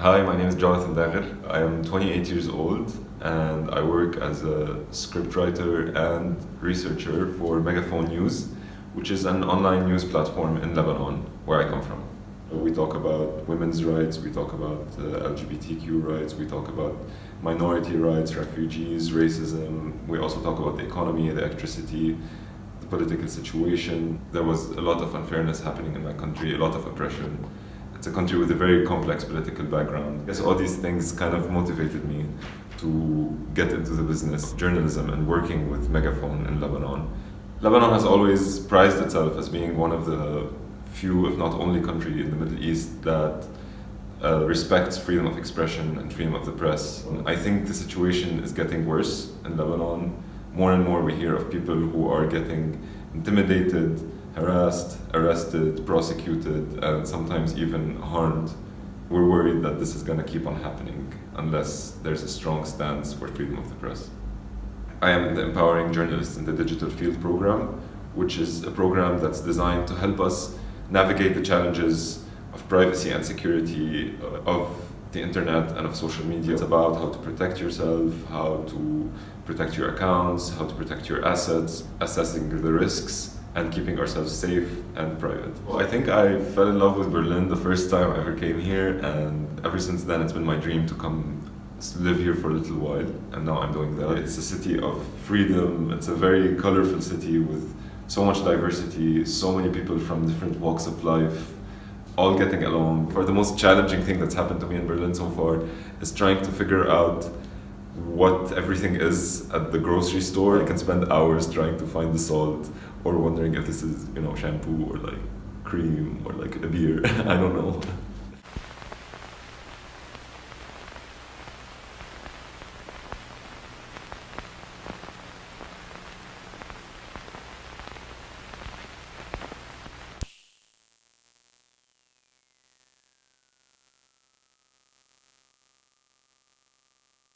Hi, my name is Jonathan Dagher. I am 28 years old and I work as a scriptwriter and researcher for Megaphone News, which is an online news platform in Lebanon, where I come from. We talk about women's rights, we talk about uh, LGBTQ rights, we talk about minority rights, refugees, racism. We also talk about the economy, the electricity, the political situation. There was a lot of unfairness happening in my country, a lot of oppression. It's a country with a very complex political background. Yes, all these things kind of motivated me to get into the business, of journalism, and working with Megaphone in Lebanon. Lebanon has always prized itself as being one of the few, if not only country in the Middle East that uh, respects freedom of expression and freedom of the press. I think the situation is getting worse in Lebanon. More and more we hear of people who are getting intimidated, harassed, arrested, prosecuted, and sometimes even harmed. We're worried that this is going to keep on happening unless there's a strong stance for freedom of the press. I am the Empowering Journalists in the Digital Field program, which is a program that's designed to help us navigate the challenges of privacy and security uh, of the internet and of social media. It's about how to protect yourself, how to protect your accounts, how to protect your assets, assessing the risks, and keeping ourselves safe and private. Well, I think I fell in love with Berlin the first time I ever came here, and ever since then it's been my dream to come live here for a little while, and now I'm doing that. It's a city of freedom, it's a very colorful city with so much diversity, so many people from different walks of life, all getting along. For the most challenging thing that's happened to me in Berlin so far is trying to figure out what everything is at the grocery store. I can spend hours trying to find the salt or wondering if this is, you know, shampoo or like cream or like a beer. I don't know.